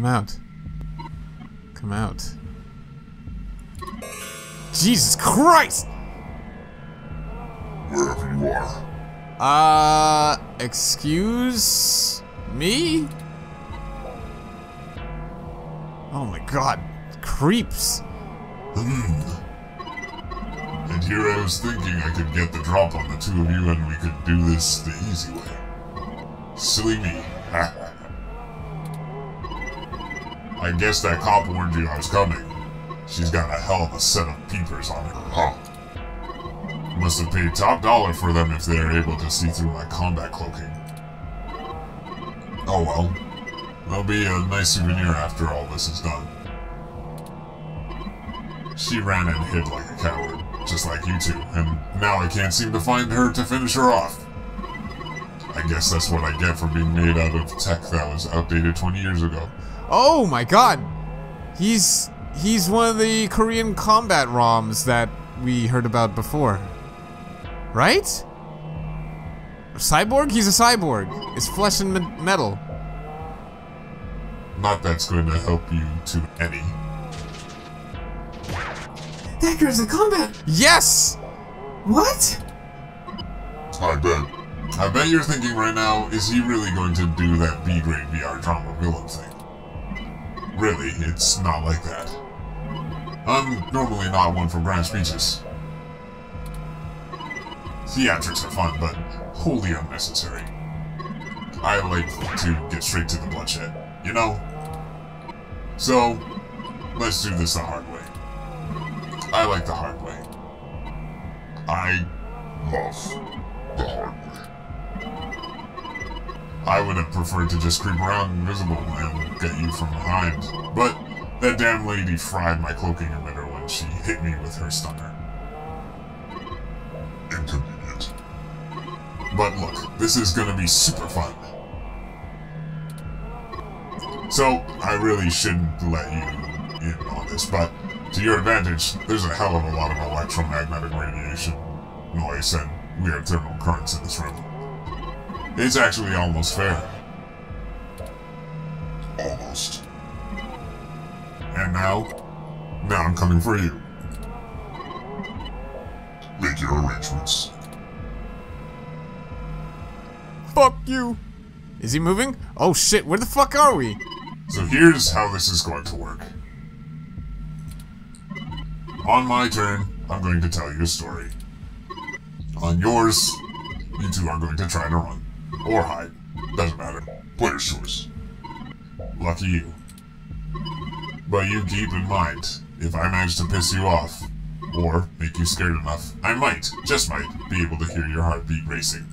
Come out. Come out. Jesus Christ! Wherever you are. Uh, excuse me? Oh my god, creeps. Hmm. And here I was thinking I could get the drop on the two of you and we could do this the easy way. Silly me. I guess that cop warned you I was coming. She's got a hell of a set of peepers on her, huh? Must have paid top dollar for them if they're able to see through my combat cloaking. Oh well. That'll be a nice souvenir after all this is done. She ran and hid like a coward, just like you two, and now I can't seem to find her to finish her off. I guess that's what I get for being made out of tech that was outdated 20 years ago. Oh my god! He's he's one of the Korean combat ROMs that we heard about before. Right? Cyborg? He's a cyborg. It's flesh and me metal. Not that's going to help you to any. Decker's in combat! Yes! What? I bet. I bet you're thinking right now, is he really going to do that B-grade VR drama villain thing? Really, it's not like that. I'm normally not one for grand speeches. Theatrics are fun, but wholly unnecessary. I like to get straight to the bloodshed, you know? So, let's do this the hard way. I like the hard way. I love the hard. I would have preferred to just creep around invisible and get you from behind, but that damn lady fried my cloaking emitter when she hit me with her stunner. Inconvenient. But look, this is gonna be super fun. So, I really shouldn't let you in on this, but to your advantage, there's a hell of a lot of electromagnetic radiation, noise, and weird thermal currents in this room. It's actually almost fair. Almost. And now? Now I'm coming for you. Make your arrangements. Fuck you! Is he moving? Oh shit, where the fuck are we? So here's how this is going to work. On my turn, I'm going to tell you a story. On yours, you two are going to try to run. Or hide. Doesn't matter. Player's choice. Lucky you. But you keep in mind, if I manage to piss you off, or make you scared enough, I might, just might, be able to hear your heartbeat racing.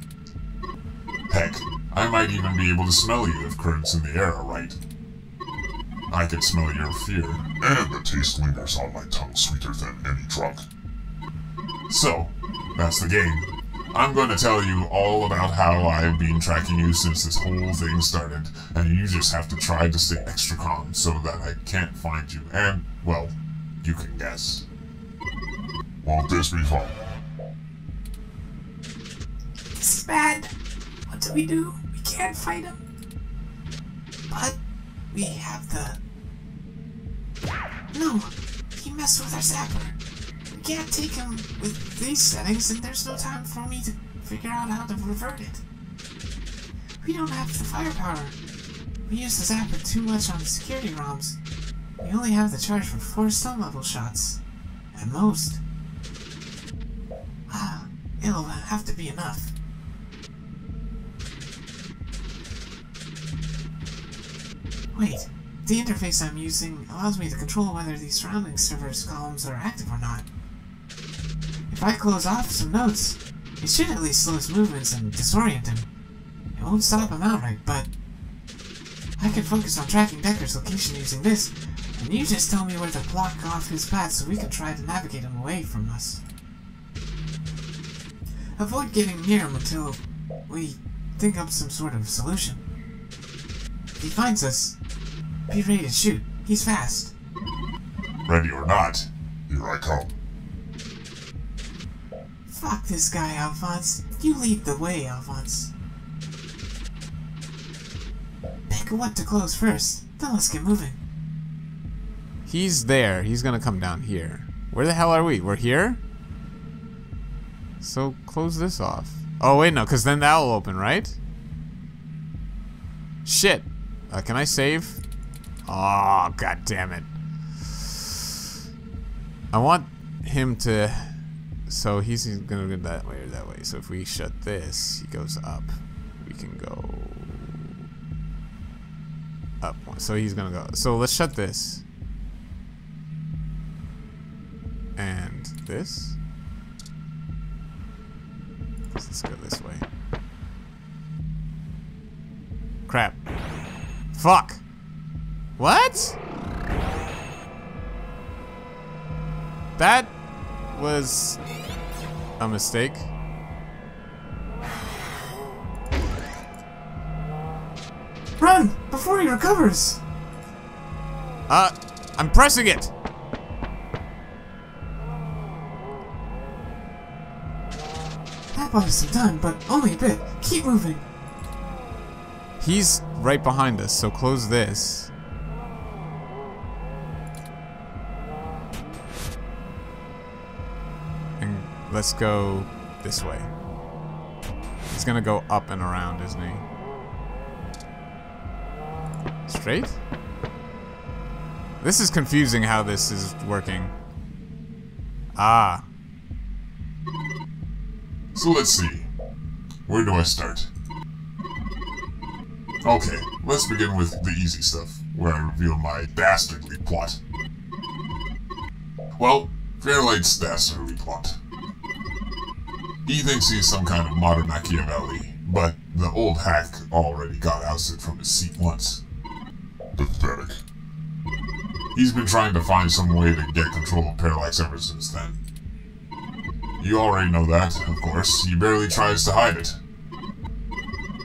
Heck, I might even be able to smell you if currents in the air are right. I can smell your fear. And the taste lingers on my tongue sweeter than any drug. So, that's the game. I'm going to tell you all about how I've been tracking you since this whole thing started, and you just have to try to stay extra calm so that I can't find you, and, well, you can guess. Won't this be fun? This is bad. What do we do? We can't fight him. But we have the. No, he messed with our zapper. Can't take him with these settings, and there's no time for me to figure out how to revert it. We don't have the firepower. We use the zapper too much on the security ROMs. We only have the charge for four stun level shots. At most. Ah, it'll have to be enough. Wait, the interface I'm using allows me to control whether the surrounding server's columns are active or not. If I close off some nodes, it should at least slow his movements and disorient him. It won't stop him outright, but I can focus on tracking Decker's location using this, and you just tell me where to block off his path so we can try to navigate him away from us. Avoid getting near him until we think up some sort of solution. If he finds us, be ready to shoot. He's fast. Ready or not, here I come. Fuck this guy, Alphonse. You lead the way, Alphonse. Pick what to close first. Then let's get moving. He's there. He's gonna come down here. Where the hell are we? We're here? So close this off. Oh wait, no, because then that'll open, right? Shit. Uh, can I save? Oh, god damn it. I want him to... So he's gonna go that way or that way. So if we shut this, he goes up. We can go... Up. So he's gonna go... So let's shut this. And this. Let's go this way. Crap. Fuck. What? That was a mistake. Run! Before he recovers! Uh, I'm pressing it. That bought us some time, but only a bit. Keep moving. He's right behind us, so close this. Let's go this way. He's gonna go up and around, isn't he? Straight? This is confusing how this is working. Ah. So let's see. Where do I start? Okay, let's begin with the easy stuff, where I reveal my dastardly plot. Well, Fairlight's dastardly plot. He thinks he's some kind of modern Machiavelli, but the old hack already got ousted from his seat once. Pathetic. He's been trying to find some way to get control of Parallax ever since then. You already know that, of course. He barely tries to hide it.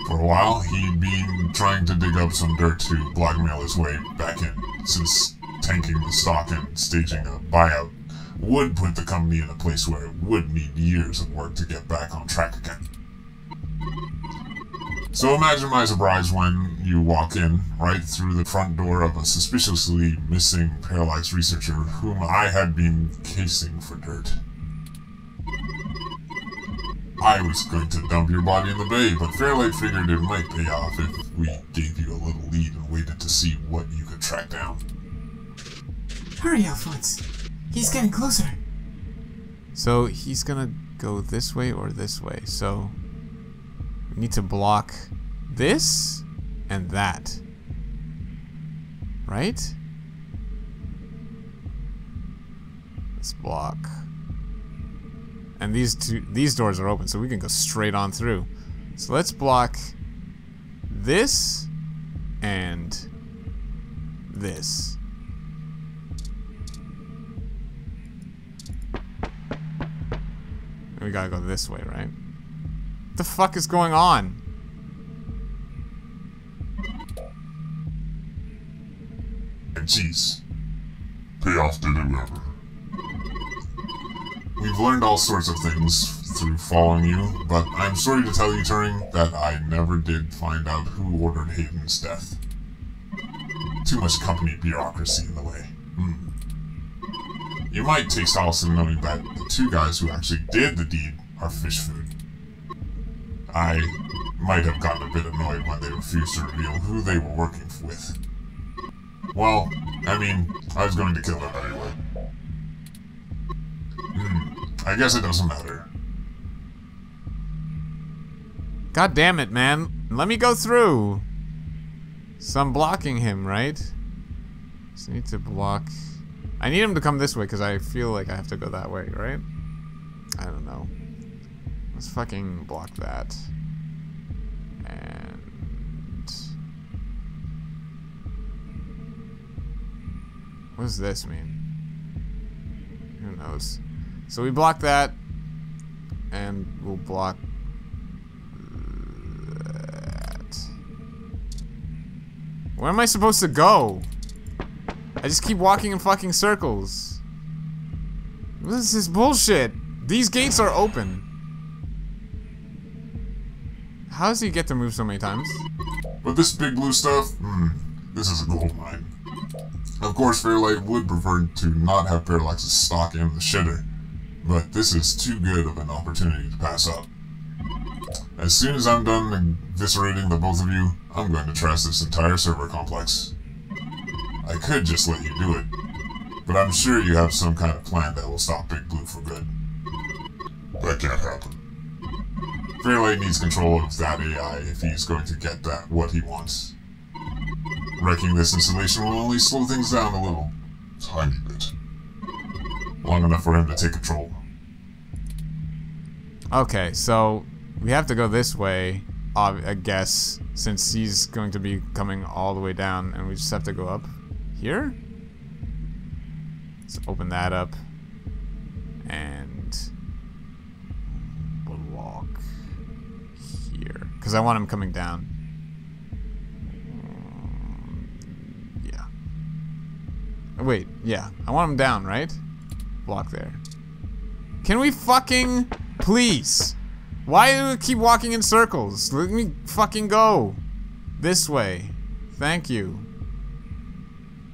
For a while, he'd been trying to dig up some dirt to blackmail his way back in, since tanking the stock and staging a buyout would put the company in a place where it would need years of work to get back on track again. So imagine my surprise when you walk in right through the front door of a suspiciously missing Parallax researcher whom I had been casing for dirt. I was going to dump your body in the bay, but Fairlight figured it might pay off if we gave you a little lead and waited to see what you could track down. Hurry, Alphonse. He's getting closer. So he's gonna go this way or this way. So we need to block this and that. Right? Let's block. And these two these doors are open, so we can go straight on through. So let's block this and this. We gotta go this way, right? What the fuck is going on? And geez, payoff to whoever. We've learned all sorts of things through following you, but I'm sorry to tell you, Turing, that I never did find out who ordered Hayden's death. Too much company bureaucracy in the way. You might take solace in knowing that the two guys who actually did the deed are fish food. I might have gotten a bit annoyed when they refused to reveal who they were working with. Well, I mean, I was going to kill them anyway. Hmm, I guess it doesn't matter. God damn it, man. Let me go through. So I'm blocking him, right? Just need to block... I need him to come this way because I feel like I have to go that way, right? I don't know. Let's fucking block that. And... What does this mean? Who knows? So we block that, and we'll block. Where am I supposed to go? I just keep walking in fucking circles. What is this bullshit? These gates are open. How does he get to move so many times? But this big blue stuff, hmm, This is a gold mine. Of course, Fairlight would prefer to not have Parallax's stock in the shitter, but this is too good of an opportunity to pass up. As soon as I'm done eviscerating the both of you, I'm going to trash this entire server complex. I could just let you do it, but I'm sure you have some kind of plan that will stop Big Blue for good. That can't happen. Fairlight needs control of that AI if he's going to get that what he wants. Wrecking this installation will only slow things down a little. Tiny bit. Long enough for him to take control. Okay, so we have to go this way, I guess, since he's going to be coming all the way down, and we just have to go up here? Let's open that up. And block here. Because I want him coming down. Yeah. Wait, yeah. I want him down, right? Block there. Can we fucking please? Why do we keep walking in circles? Let me fucking go. This way. Thank you.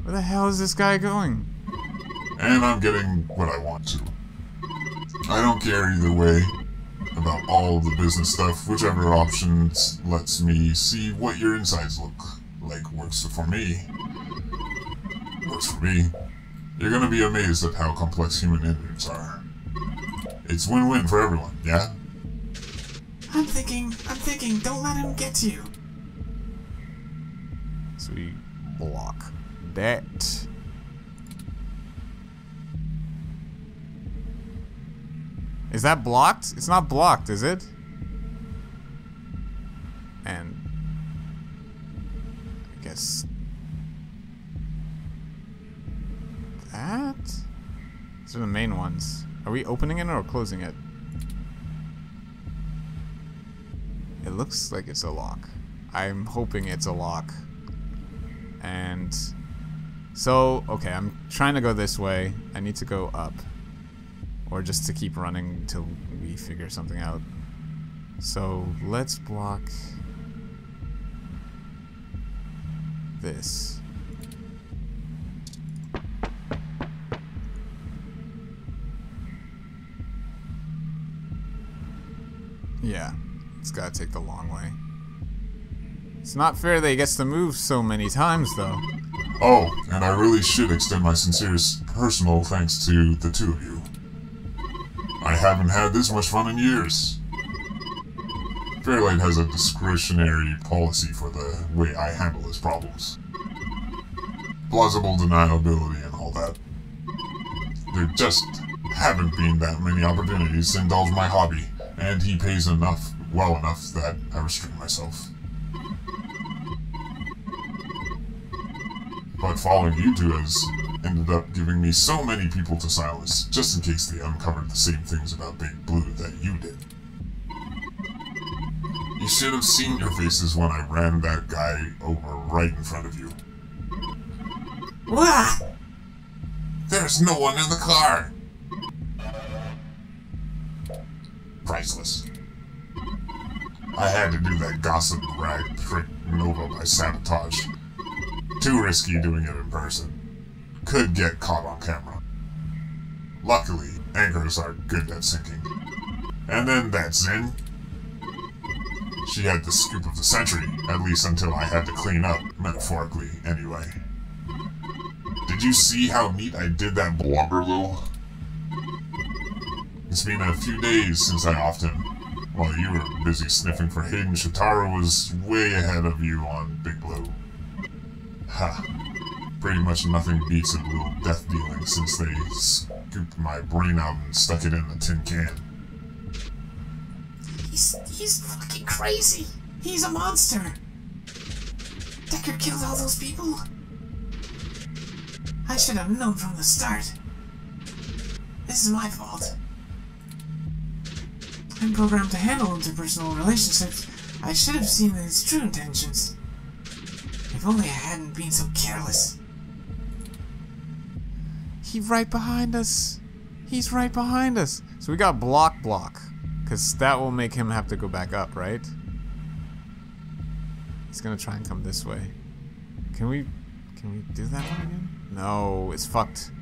Where the hell is this guy going? And I'm getting what I want to. I don't care either way about all the business stuff. Whichever options lets me see what your insides look like works for me. Works for me. You're gonna be amazed at how complex human innards are. It's win-win for everyone, yeah? I'm thinking, I'm thinking, don't let him get to you. So we block that. Is that blocked? It's not blocked, is it? And I guess that. These are the main ones. Are we opening it or closing it? It looks like it's a lock. I'm hoping it's a lock. And so, okay, I'm trying to go this way. I need to go up. Or just to keep running till we figure something out. So, let's block this. Yeah, it's gotta take the long way. It's not fair that he gets to move so many times, though. Oh, and I really should extend my sincerest personal thanks to the two of you. I haven't had this much fun in years. Fairlight has a discretionary policy for the way I handle his problems. Plausible deniability and all that. There just haven't been that many opportunities to indulge my hobby, and he pays enough, well enough, that I restrain myself. Following you two has ended up giving me so many people to silence, just in case they uncovered the same things about Big Blue that you did. You should have seen your faces when I ran that guy over right in front of you. What? There's no one in the car! Priceless. I had to do that gossip rag trick Nova by sabotage. Too risky doing it in person. Could get caught on camera. Luckily, anchors are good at sinking. And then that Zin. She had the scoop of the century, at least until I had to clean up, metaphorically, anyway. Did you see how neat I did that blogger, though? It's been a few days since I him. While you were busy sniffing for Hayden, Shatara was way ahead of you on Big Blue. Ha. Pretty much nothing beats a little death dealing since they scooped my brain out and stuck it in a tin can. He's he's fucking crazy. He's a monster. Decker killed all those people. I should have known from the start. This is my fault. I'm programmed to handle interpersonal relationships. I should have seen his true intentions. If only I hadn't been so careless. He's right behind us. He's right behind us. So we got block block. Because that will make him have to go back up, right? He's gonna try and come this way. can we can we do that one again? No, it's fucked.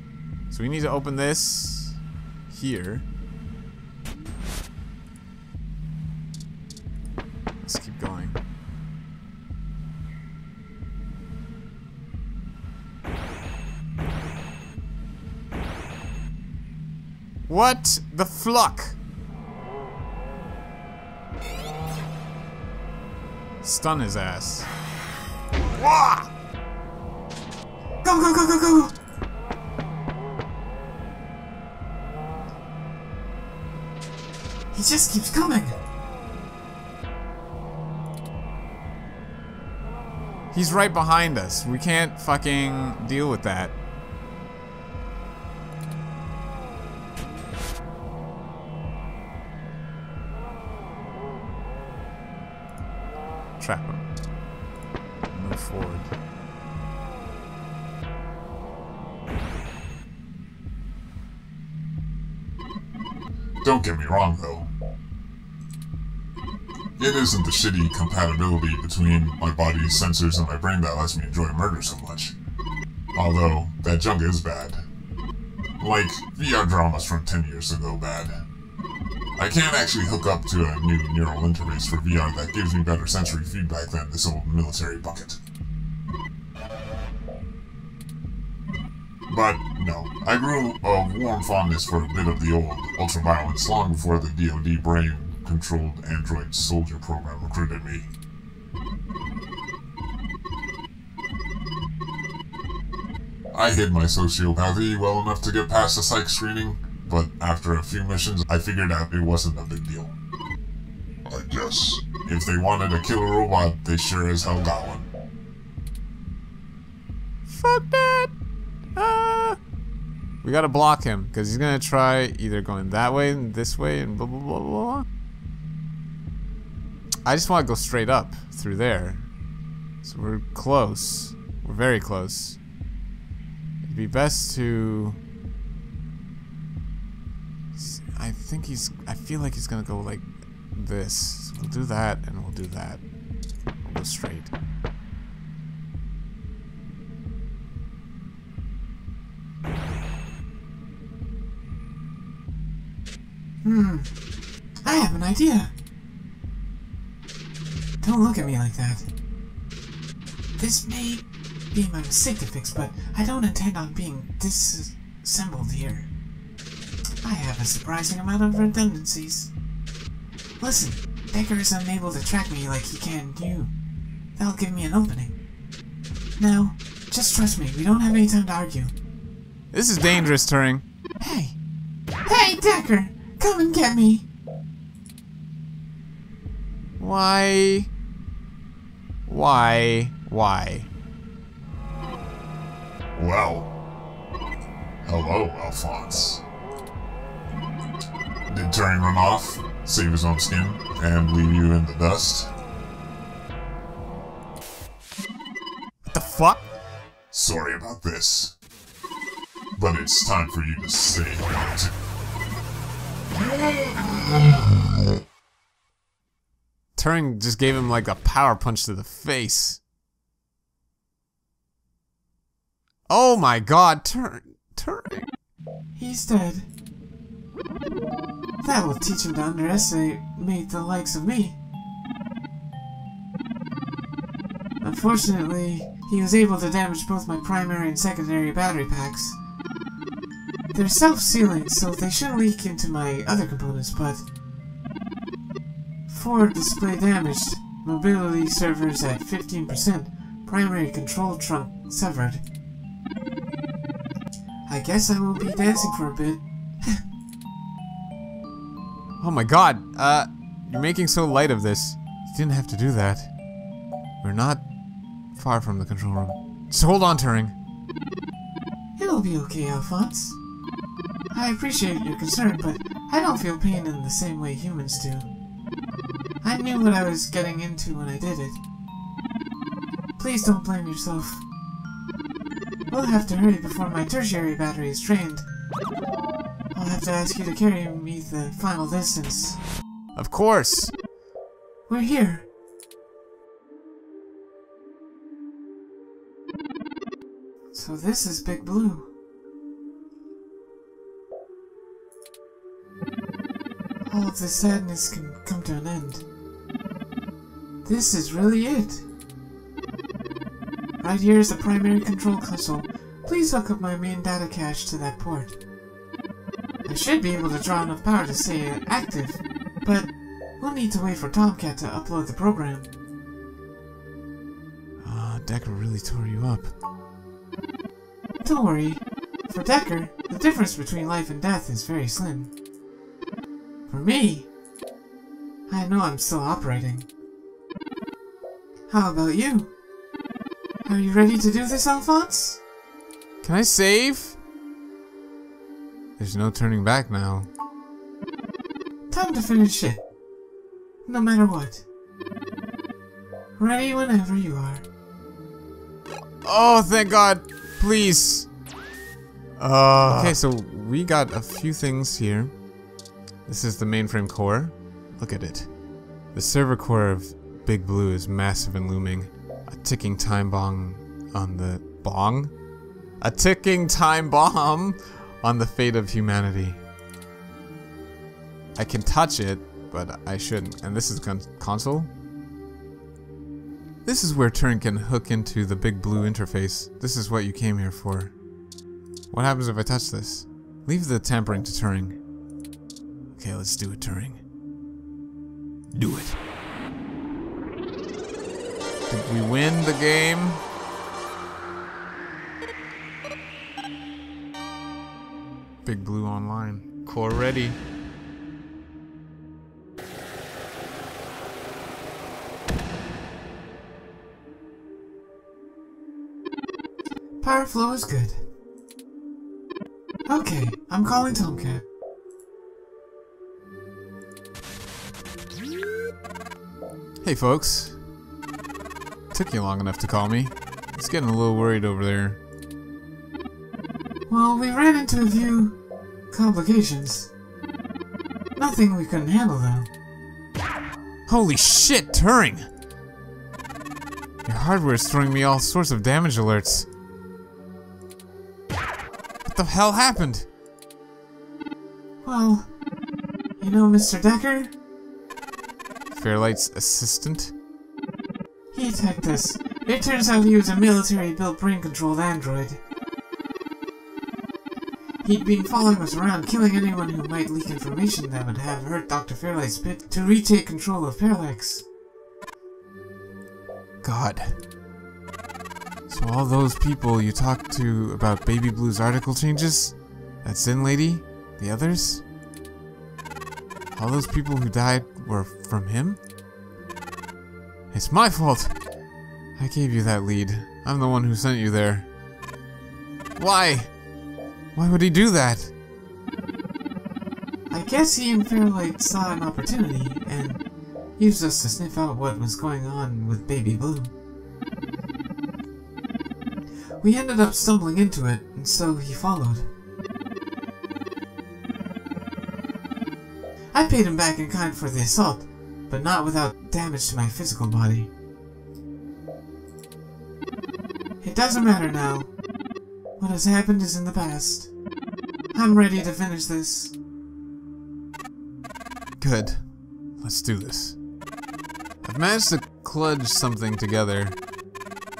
So we need to open this here. What the fluck? Stun his ass. Wah! Go, go, go, go, go! He just keeps coming. He's right behind us. We can't fucking deal with that. Don't get me wrong, though. It isn't the shitty compatibility between my body's sensors and my brain that lets me enjoy murder so much. Although, that junk is bad. Like, VR dramas from 10 years ago bad. I can't actually hook up to a new neural interface for VR that gives me better sensory feedback than this old military bucket. But, no, I grew warm fondness for a bit of the old ultraviolence long before the DoD brain-controlled android soldier program recruited me. I hid my sociopathy well enough to get past the psych screening, but after a few missions, I figured out it wasn't a big deal. I guess. If they wanted to kill a killer robot, they sure as hell got one. Fuck that! Ah! We gotta block him, because he's gonna try either going that way and this way and blah blah blah blah. I just want to go straight up through there. So we're close. We're very close. It'd be best to... I think he's... I feel like he's gonna go like this. So we'll do that and we'll do that. We'll go straight. Hmm. I have an idea. Don't look at me like that. This may be my mistake to fix, but I don't intend on being disassembled here. I have a surprising amount of redundancies. Listen, Decker is unable to track me like he can you. That'll give me an opening. Now, just trust me, we don't have any time to argue. This is dangerous, Turing. Hey! Hey, Decker! Come and get me! Why? Why? Why? Well. Hello, Alphonse. Did Turing run off, save his own skin, and leave you in the dust? What the fuck? Sorry about this. But it's time for you to say it. Turing just gave him like a power punch to the face. Oh my god, Turing. He's dead. That will teach him to underestimate the likes of me. Unfortunately, he was able to damage both my primary and secondary battery packs. They're self-sealing, so they shouldn't leak into my other components, but... Forward display damaged. Mobility servos at 15%. Primary control trunk severed. I guess I won't be dancing for a bit. Oh my god, uh, you're making so light of this. You didn't have to do that. We're not far from the control room. Just hold on, Turing. It'll be okay, Alphonse. I appreciate your concern, but I don't feel pain in the same way humans do. I knew what I was getting into when I did it. Please don't blame yourself. We'll have to hurry before my tertiary battery is drained. I'll have to ask you to carry me the final distance. Of course. We're here. So this is Big Blue. All of this sadness can come to an end. This is really it. Right here is the primary control console. Please hook up my main data cache to that port. I should be able to draw enough power to stay active, but we'll need to wait for Tomcat to upload the program. Ah, Decker really tore you up. Don't worry. For Decker, the difference between life and death is very slim. For me, I know I'm still operating. How about you? Are you ready to do this, Alphonse? Can I save? There's no turning back now. Time to finish it. No matter what. Ready whenever you are. Oh, thank God. Please. Uh, Okay, so we got a few things here. This is the mainframe core. Look at it. The server core of Big Blue is massive and looming. A ticking time bomb on the bong? A ticking time bomb on the fate of humanity. I can touch it, but I shouldn't. And this is con console? This is where Turing can hook into the Big Blue interface. This is what you came here for. What happens if I touch this? Leave the tampering to Turing. Okay, let's do it, Turing. Do it. Did we win the game? Big Blue Online. Core ready. Power flow is good. Okay, I'm calling Tomcat. Hey, folks. Took you long enough to call me. It's getting a little worried over there. Well, we ran into a few complications. Nothing we couldn't handle, though. Holy shit, Turing! Your hardware is throwing me all sorts of damage alerts. What the hell happened? Well, you know Mr. Decker? Fairlight's assistant? He attacked us. It turns out he was a military-built brain-controlled android. He'd been following us around, killing anyone who might leak information that would have hurt Dr. Fairlight's bid to retake control of Parallax. God. So all those people you talked to about Baby Blue's article changes? That Zen lady? The others? All those people who died were from him? It's my fault! I gave you that lead. I'm the one who sent you there. Why? Why would he do that? I guess he and saw an opportunity and used us to sniff out what was going on with Baby Blue. We ended up stumbling into it, and so he followed. I paid him back in kind for the assault, but not without damage to my physical body. It doesn't matter now. What has happened is in the past. I'm ready to finish this. Good. Let's do this. I've managed to kludge something together.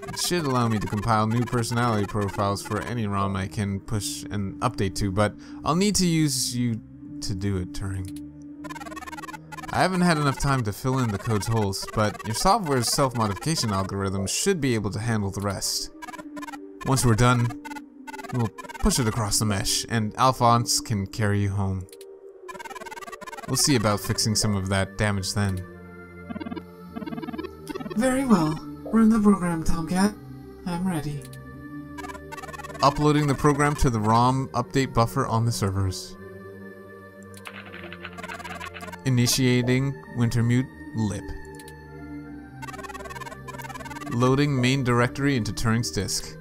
It should allow me to compile new personality profiles for any ROM I can push an update to, but I'll need to use you to do it, Turing. I haven't had enough time to fill in the code's holes, but your software's self-modification algorithm should be able to handle the rest. Once we're done, we'll push it across the mesh, and Alphonse can carry you home. We'll see about fixing some of that damage then. Very well. Run the program, Tomcat. I'm ready. Uploading the program to the ROM update buffer on the servers. Initiating Wintermute lib. Loading main directory into Turing's disk.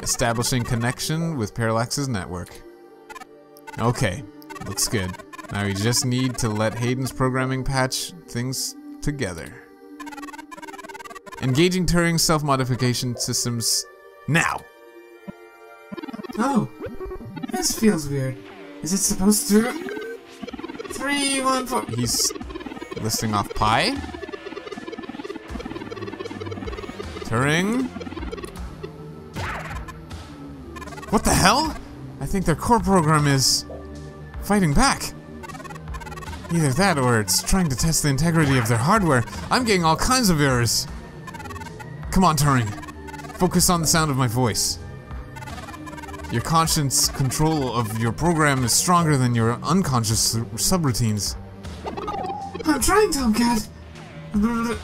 Establishing connection with Parallax's network. Okay, looks good. Now we just need to let Hayden's programming patch things together. Engaging Turing's self-modification systems now. Oh, this feels weird. Is it supposed to? Three, one, four. He's listing off pi. Turing. What the hell? I think their core program is fighting back. Either that or it's trying to test the integrity of their hardware. I'm getting all kinds of errors. Come on, Turing. Focus on the sound of my voice. Your conscience control of your program is stronger than your unconscious subroutines. I'm trying, Tomcat. The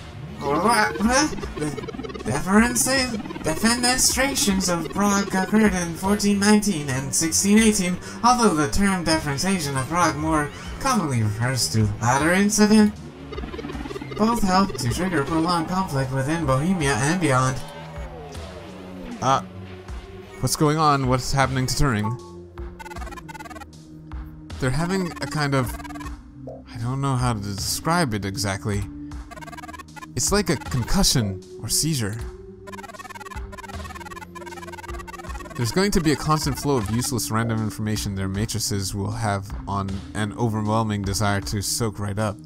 defenestrations of Prague occurred in 1419 and 1618, although the term defenestration of Prague more commonly refers to the latter incident. Both helped to trigger prolonged conflict within Bohemia and beyond. Uh, what's going on? What's happening to Turing? They're having a kind of... I don't know how to describe it exactly. It's like a concussion or seizure. There's going to be a constant flow of useless random information their matrices will have on an overwhelming desire to soak right up.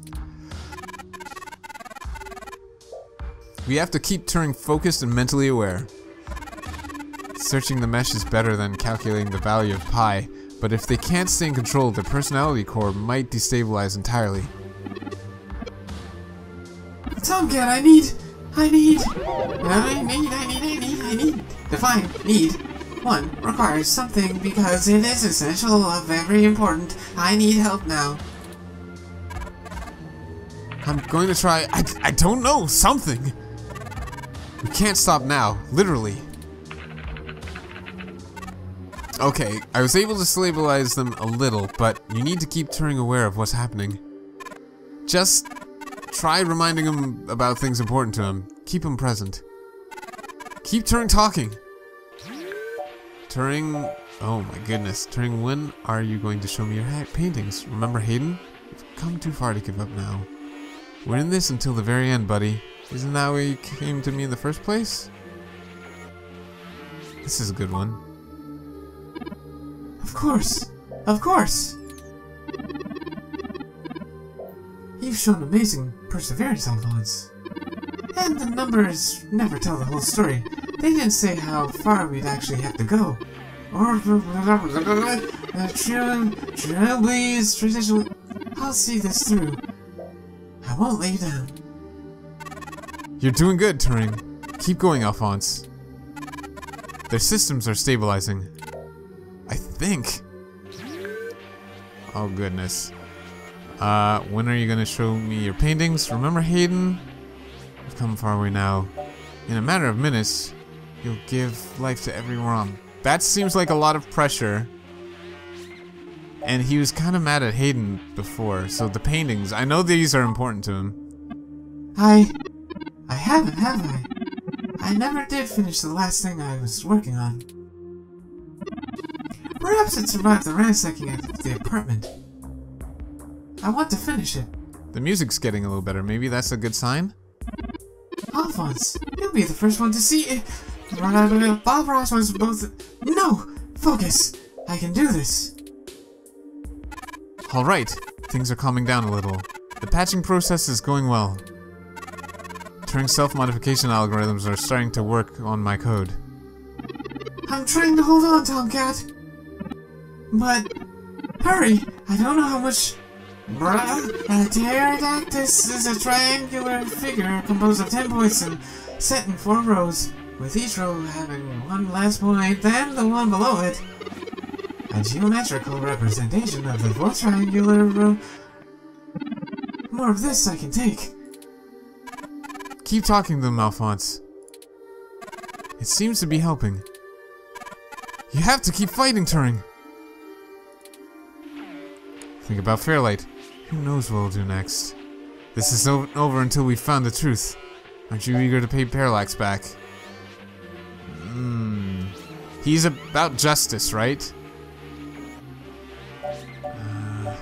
We have to keep Turing focused and mentally aware. Searching the mesh is better than calculating the value of pi, but if they can't stay in control, their personality core might destabilize entirely. Tomcat, I need, I need, I need, I need, I need, I need. Define need. One requires something because it is essential or very important. I need help now. I'm going to try. I, I don't know. Something. We can't stop now. Literally. Okay, I was able to stabilize them a little, but you need to keep Turing aware of what's happening. Just try reminding him about things important to him. Keep him present. Keep Turing talking. Turing, oh my goodness. Turing, when are you going to show me your paintings? Remember Hayden? You've come too far to give up now. We're in this until the very end, buddy. Isn't that why you came to me in the first place? This is a good one. Of course, of course. You've shown amazing perseverance, Alphonse. And the numbers never tell the whole story. They didn't say how far we'd actually have to go. Or trailblaze traditional. I'll see this through. I won't lay down. You're doing good, Turing. Keep going, Alphonse. Their systems are stabilizing. I think. Oh, goodness. Uh, when are you gonna show me your paintings? Remember Hayden? We've come far away now. In a matter of minutes, you'll give life to every Rom. That seems like a lot of pressure. And he was kind of mad at Hayden before, so the paintings, I know these are important to him. I... I haven't, have I? I never did finish the last thing I was working on. Perhaps it survived the ransacking of the apartment. I want to finish it. The music's getting a little better. Maybe that's a good sign? Alphonse, you'll be the first one to see it. Bob Ross was both. No! Focus! I can do this. Alright, things are calming down a little. The patching process is going well. Turing self-modification algorithms are starting to work on my code. I'm trying to hold on, Tomcat. But hurry! I don't know how much. Bruh, a tetractys is a triangular figure composed of ten points and set in four rows, with each row having one less point than the one below it. A geometrical representation of the fourth triangular row. More of this I can take. Keep talking to them, Alphonse. It seems to be helping. You have to keep fighting, Turing! Think about Fairlight. Who knows what we'll do next? This is over until we've found the truth. Aren't you eager to pay Parallax back? Hmm. He's about justice, right? Uh,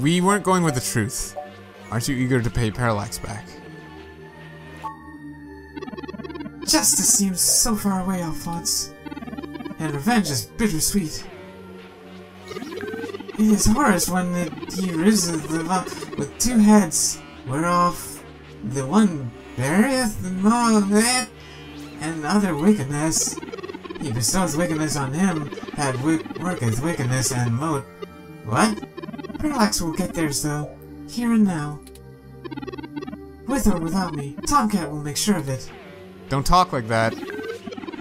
we weren't going with the truth. Aren't you eager to pay Parallax back? Justice seems so far away, Alphonse. And revenge is bittersweet. It is Horace when it, he risen with two heads, whereof the one beareth the more that, and other wickedness. He bestows wickedness on him that worketh wickedness and mote. What? Parallax will get theirs though, here and now. With or without me, Tomcat will make sure of it. Don't talk like that.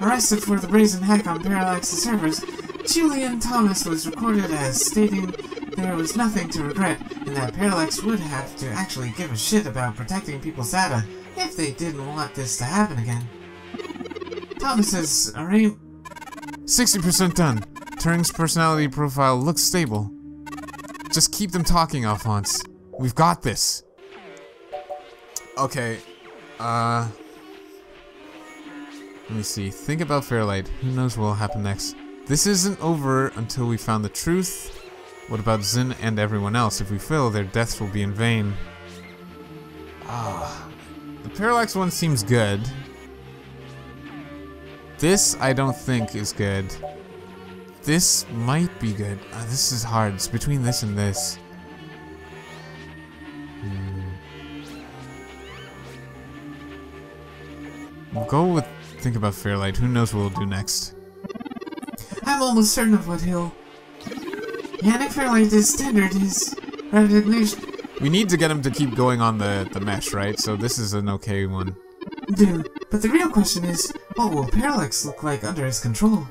Arrested for the brazen hack on Parallax's servers, Julian Thomas was recorded as stating there was nothing to regret and that Parallax would have to actually give a shit about protecting people's data if they didn't want this to happen again. Thomas's arraignment 60% done. Turing's personality profile looks stable. Just keep them talking, Alphonse. We've got this. Okay. Uh... Let me see. Think about Fairlight. Who knows what will happen next. This isn't over until we found the truth. What about Zin and everyone else? If we fail, their deaths will be in vain. Ah. The Parallax one seems good. This, I don't think, is good. This might be good. Uh, this is hard. It's between this and this. Hmm. We'll go with think about Fairlight. Who knows what we'll do next. I'm almost certain of what he'll... Yannick is standard his resignation. We need to get him to keep going on the, the mesh, right? So this is an okay one. Do, but the real question is, what will Parallax look like under his control?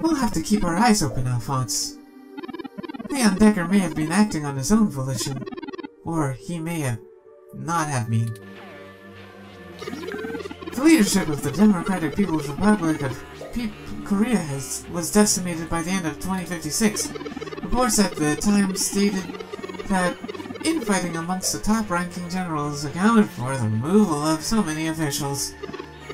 We'll have to keep our eyes open, Alphonse. Leon Decker may have been acting on his own volition, or he may have not have been. The leadership of the Democratic People's Republic of Korea has, was decimated by the end of 2056. Reports at the time stated that infighting amongst the top-ranking generals accounted for the removal of so many officials.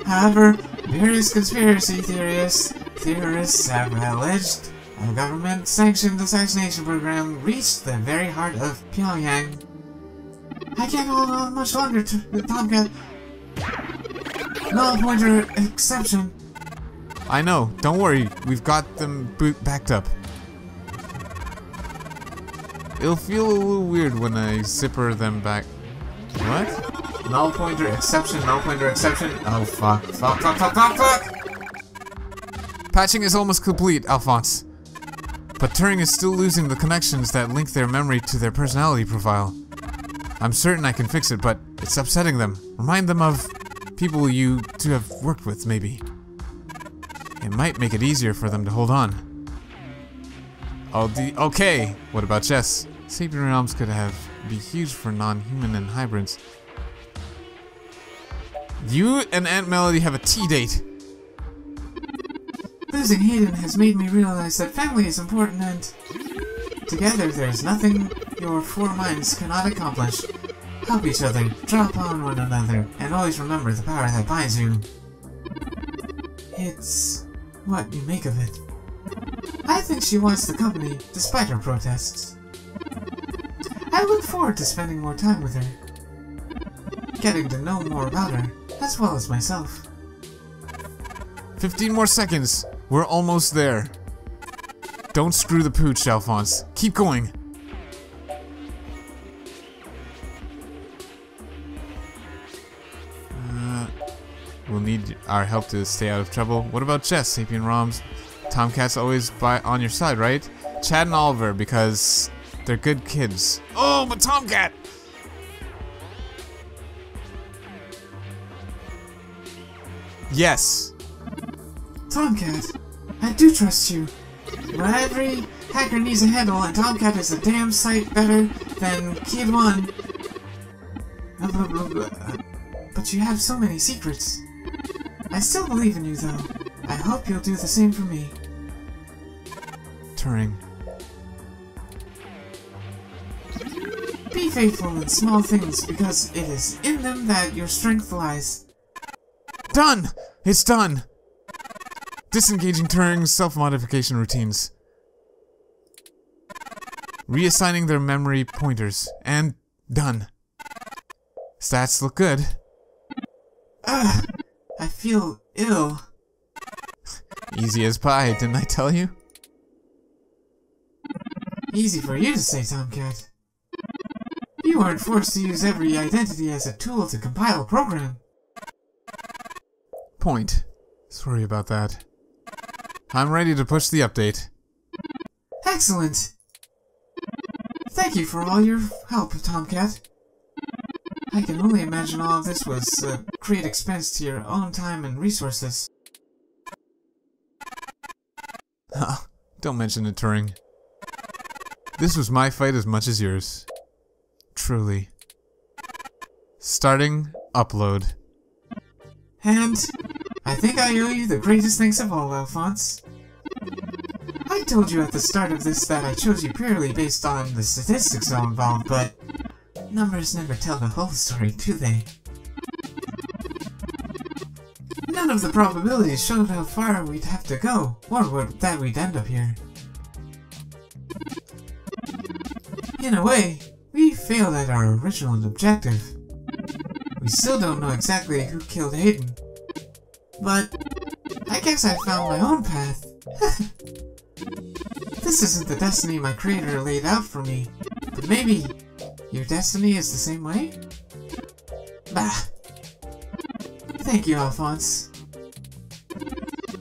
However, various conspiracy theorists, theorists have alleged a government-sanctioned assassination program reached the very heart of Pyongyang. I can't hold on much longer to Tomcat. Null pointer exception. I know. Don't worry. We've got them backed up. It'll feel a little weird when I zipper them back. What? Null pointer exception, null pointer exception. Oh fuck, fuck, fuck, fuck, fuck, fuck! Patching is almost complete, Alphonse. But Turing is still losing the connections that link their memory to their personality profile. I'm certain I can fix it, but it's upsetting them. Remind them of people you two have worked with, maybe. It might make it easier for them to hold on. Oh, the okay. What about Jess? Sapien realms could have be huge for non-human and hybrids. You and Aunt Melody have a tea date. Losing Hayden has made me realize that family is important and together there's nothing your four minds cannot accomplish. Help each other, draw upon one another, and always remember the power that binds you. It's what you make of it. I think she wants the company, despite her protests. I look forward to spending more time with her. Getting to know more about her, as well as myself. 15 more seconds. We're almost there. Don't screw the pooch, Alphonse. Keep going. Our help to stay out of trouble. What about Jess, Sapien Roms? Tomcat's always by on your side, right? Chad and Oliver, because they're good kids. Oh, but Tomcat! Yes. Tomcat, I do trust you. But every hacker needs a handle, and Tomcat is a damn sight better than Kid 1. But you have so many secrets. I still believe in you, though. I hope you'll do the same for me. Turing. Be faithful in small things, because it is in them that your strength lies. Done! It's done! Disengaging Turing's self-modification routines. Reassigning their memory pointers. And done. Stats look good. Ugh! I feel ill. Easy as pie, didn't I tell you? Easy for you to say, Tomcat. You weren't forced to use every identity as a tool to compile a program. Point. Sorry about that. I'm ready to push the update. Excellent! Thank you for all your help, Tomcat. I can only imagine all of this was a great expense to your own time and resources. Don't mention it, Turing. This was my fight as much as yours. Truly. Starting upload. And I think I owe you the greatest thanks of all, Alphonse. I told you at the start of this that I chose you purely based on the statistics all involved, but numbers never tell the whole story, do they? None of the probabilities showed how far we'd have to go, or what, that we'd end up here. In a way, we failed at our original objective. We still don't know exactly who killed Hayden. But I guess I found my own path. this isn't the destiny my creator laid out for me, but maybe your destiny is the same way? Bah. Thank you, Alphonse.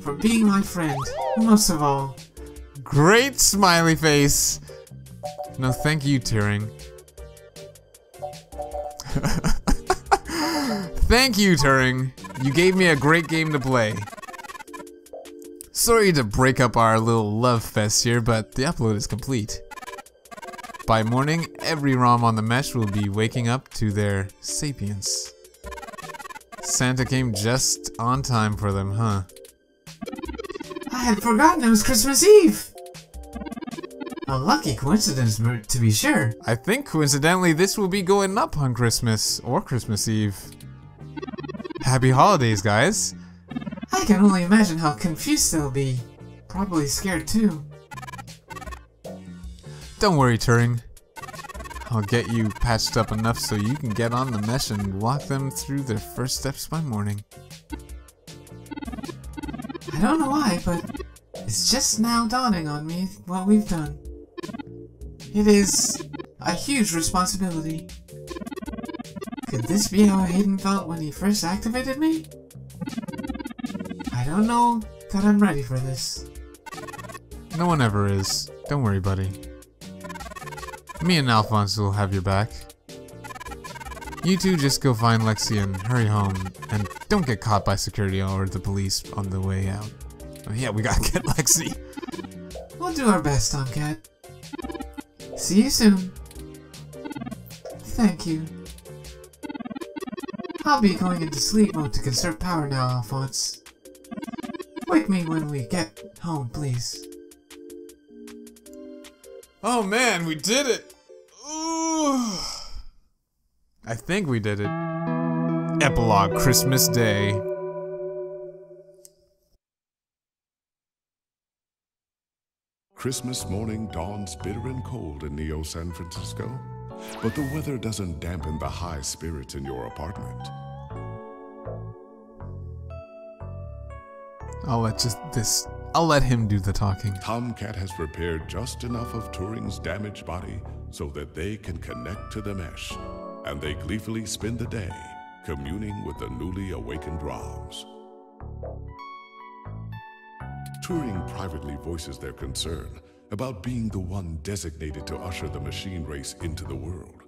For being my friend, most of all. Great smiley face! No, thank you, Turing. thank you, Turing. You gave me a great game to play. Sorry to break up our little love fest here, but the upload is complete. By morning, every ROM on the mesh will be waking up to their sapience. Santa came just on time for them, huh? I had forgotten it was Christmas Eve! A lucky coincidence, to be sure. I think coincidentally this will be going up on Christmas or Christmas Eve. Happy holidays, guys. I can only imagine how confused they'll be. Probably scared too. Don't worry, Turing. I'll get you patched up enough so you can get on the mesh and walk them through their first steps by morning. I don't know why, but it's just now dawning on me what we've done. It is a huge responsibility. Could this be how Hayden felt when he first activated me? I don't know that I'm ready for this. No one ever is. Don't worry, buddy. Me and Alphonse will have your back. You two just go find Lexi and hurry home, and don't get caught by security or the police on the way out. Oh, yeah, we gotta get Lexi. We'll do our best, Tomcat. See you soon. Thank you. I'll be going into sleep mode to conserve power now, Alphonse. Wake me when we get home, please. Oh man, we did it! I think we did it. Epilogue Christmas Day. Christmas morning dawns bitter and cold in Neo San Francisco, but the weather doesn't dampen the high spirits in your apartment. I'll let just this. I'll let him do the talking. Tomcat has repaired just enough of Turing's damaged body so that they can connect to the mesh, and they gleefully spend the day communing with the newly awakened ROMs. Turing privately voices their concern about being the one designated to usher the machine race into the world.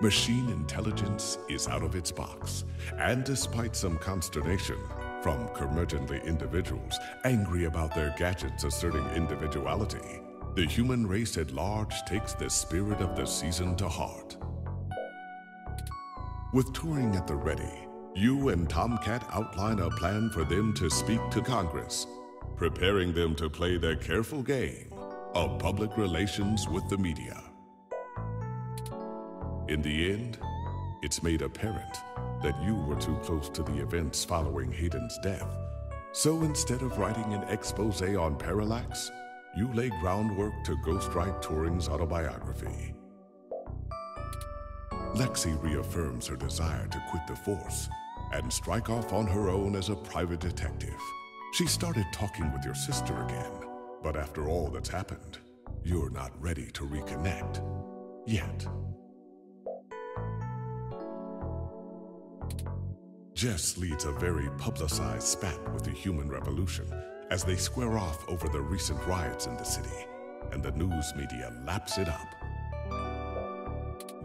Machine intelligence is out of its box, and despite some consternation from curmudgeonly individuals angry about their gadgets asserting individuality, the human race at large takes the spirit of the season to heart. With Turing at the ready, you and Tomcat outline a plan for them to speak to Congress, preparing them to play their careful game of public relations with the media. In the end, it's made apparent that you were too close to the events following Hayden's death. So instead of writing an expose on Parallax, you lay groundwork to ghostwrite Turing's autobiography. Lexi reaffirms her desire to quit the force and strike off on her own as a private detective. She started talking with your sister again, but after all that's happened, you're not ready to reconnect. Yet. Jess leads a very publicized spat with the Human Revolution as they square off over the recent riots in the city, and the news media laps it up.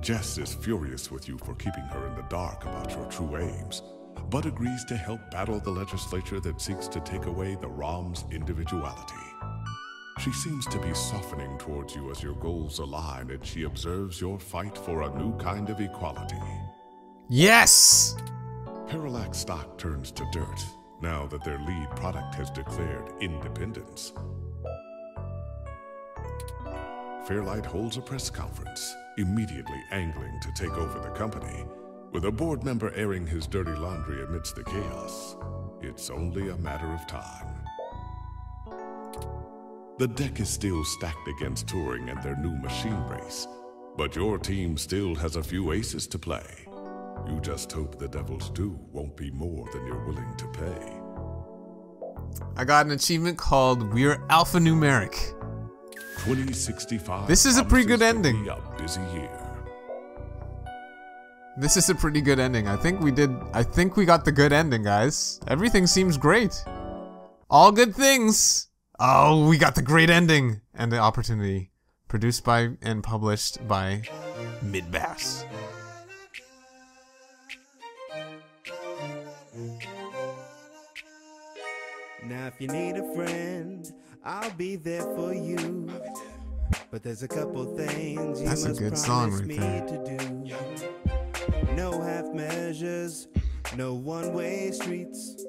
Jess is furious with you for keeping her in the dark about your true aims, but agrees to help battle the legislature that seeks to take away the ROM's individuality. She seems to be softening towards you as your goals align and she observes your fight for a new kind of equality. Yes! Parallax stock turns to dirt now that their lead product has declared independence. Fairlight holds a press conference, immediately angling to take over the company, with a board member airing his dirty laundry amidst the chaos. It's only a matter of time. The deck is still stacked against Turing and their new machine race, but your team still has a few aces to play. You just hope the Devil's Due won't be more than you're willing to pay. I got an achievement called We're Alphanumeric. 2065 This is a pretty good ending. A busy year. This is a pretty good ending. I think we did. I think we got the good ending, guys. Everything seems great. All good things. Oh, we got the great ending and the opportunity. Produced by and published by Midboss. Now, if you need a friend, I'll be there for you. But there's a couple things you That's a must good song promise right me there. to do. No half measures, no one-way streets.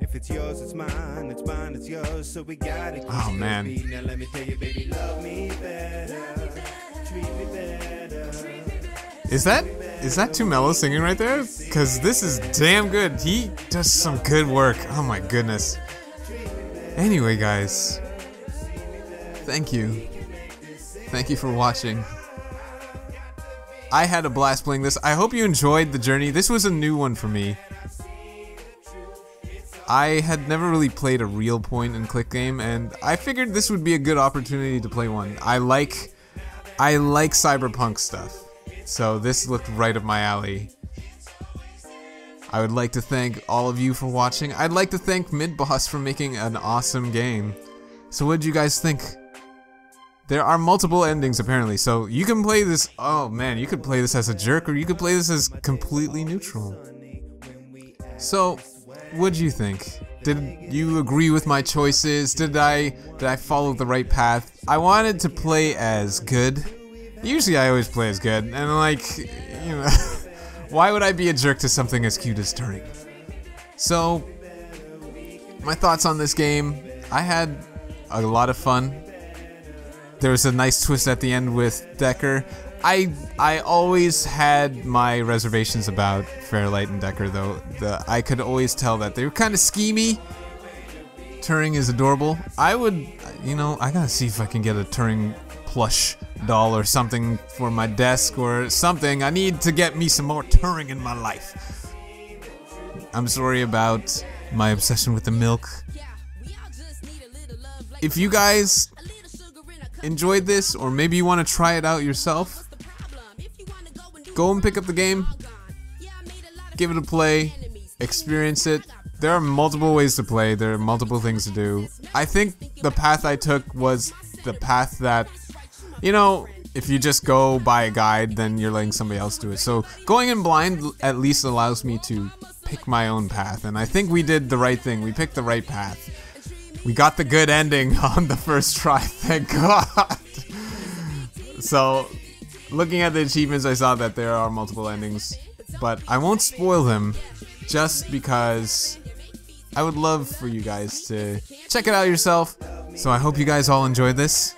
If it's yours, it's mine. It's mine, it's yours. So we gotta keep Oh, it man. Now let me tell you, baby, love me better, treat me better. Is that is that 2mello singing right there? Cause this is damn good. He does some good work. Oh my goodness. Anyway, guys, thank you. Thank you for watching. I had a blast playing this. I hope you enjoyed the journey. This was a new one for me. I had never really played a real point and click game, and I figured this would be a good opportunity to play one. I like, I like cyberpunk stuff, so this looked right up my alley. I would like to thank all of you for watching. I'd like to thank Midboss for making an awesome game. So what did you guys think? There are multiple endings apparently, so you can play this. Oh man, you could play this as a jerk, or you could play this as completely neutral. So, what do you think? Did you agree with my choices? Did I did I follow the right path? I wanted to play as good. Usually, I always play as good, and like, you know, why would I be a jerk to something as cute as Turing? So, my thoughts on this game. I had a lot of fun. There was a nice twist at the end with Decker. I I always had my reservations about Fairlight and Decker though. The I could always tell that they were kind of schemy. Turing is adorable. I would, you know, I gotta see if I can get a Turing plush doll or something for my desk or something. I need to get me some more Turing in my life. I'm sorry about my obsession with the milk. If you guys enjoyed this, or maybe you want to try it out yourself, go and pick up the game, give it a play, experience it. There are multiple ways to play, there are multiple things to do. I think the path I took was the path that, you know, if you just go by a guide, then you're letting somebody else do it. So going in blind at least allows me to pick my own path, and I think we did the right thing. We picked the right path. We got the good ending on the first try, thank God. so, looking at the achievements, I saw that there are multiple endings, but I won't spoil them just because I would love for you guys to check it out yourself. So, I hope you guys all enjoyed this.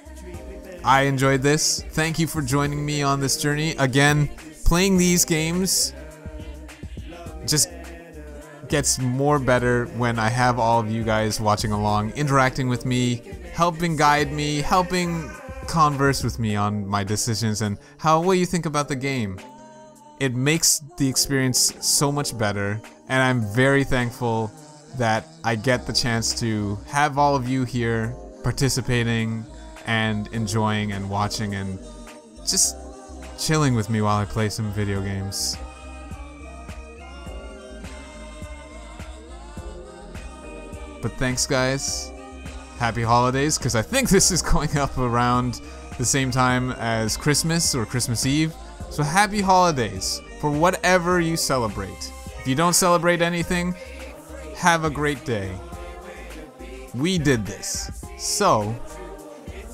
I enjoyed this. Thank you for joining me on this journey. Again, playing these games just gets more better when I have all of you guys watching along, interacting with me, helping guide me, helping converse with me on my decisions and how what you think about the game. It makes the experience so much better, and I'm very thankful that I get the chance to have all of you here participating and enjoying and watching and just chilling with me while I play some video games. But thanks, guys. Happy holidays, because I think this is going up around the same time as Christmas or Christmas Eve. So happy holidays for whatever you celebrate. If you don't celebrate anything, have a great day. We did this. So,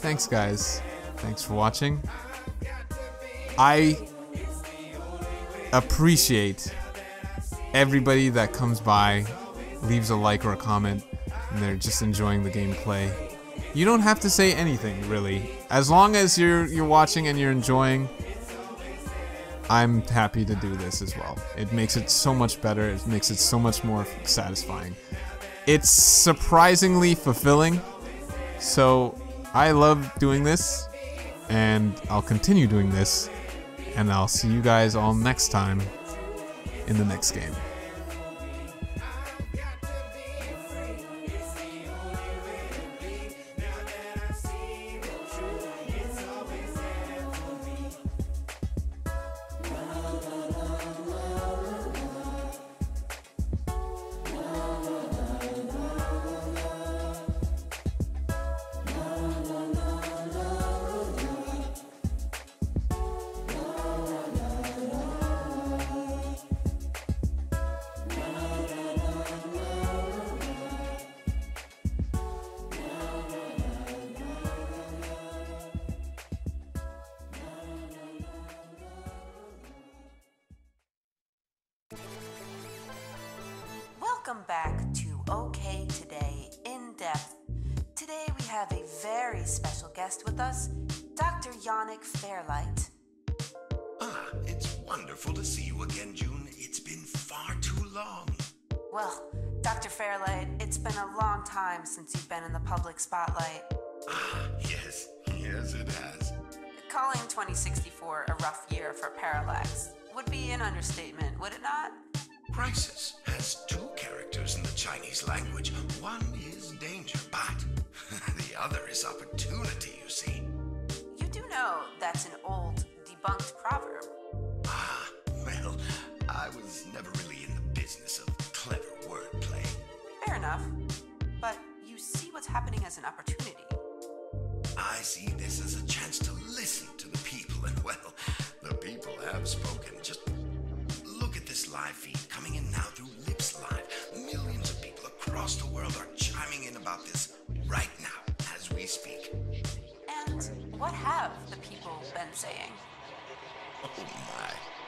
thanks, guys. Thanks for watching. I appreciate everybody that comes by, leaves a like or a comment, and they're just enjoying the gameplay. You don't have to say anything, really. As long as you're you're watching and you're enjoying, I'm happy to do this as well. It makes it so much better. It makes it so much more satisfying. It's surprisingly fulfilling. So, I love doing this and I'll continue doing this and I'll see you guys all next time in the next game. Have a very special guest with us, Dr. Yannick Fairlight. Ah, it's wonderful to see you again, June. It's been far too long. Well, Dr. Fairlight, it's been a long time since you've been in the public spotlight. Ah, yes, yes, it has. Calling 2064 a rough year for Parallax would be an understatement, would it not? Crisis has two characters in the Chinese language. One is the other is opportunity, you see. You do know that's an old, debunked proverb. Ah, well, I was never really in the business of clever wordplay. Fair enough. But you see what's happening as an opportunity. I see this as a chance to listen to the people, and well, the people have spoken. Just look at this live feed coming in now through Lips Live. Millions of people across the world are chiming in about this right now we speak. And what have the people been saying? Oh my.